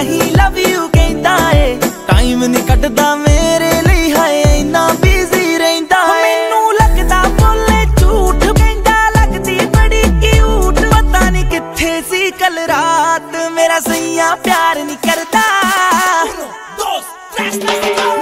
He love you कहता है। Time नहीं कटता मेरे लिए है इना बिज़ी रहता है। लगता झूठ कहता क्यूट पता नहीं किथे रात मेरा सैया प्यार नहीं करता। Let's go.